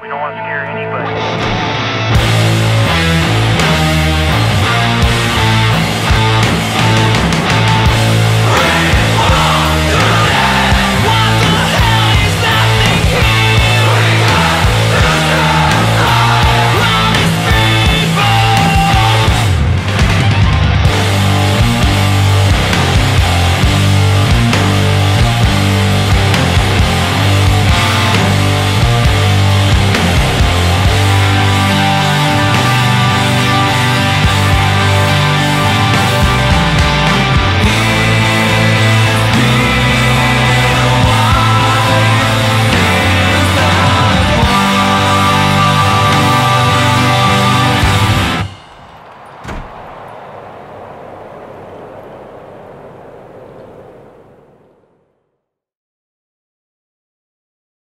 We don't want to scare anybody.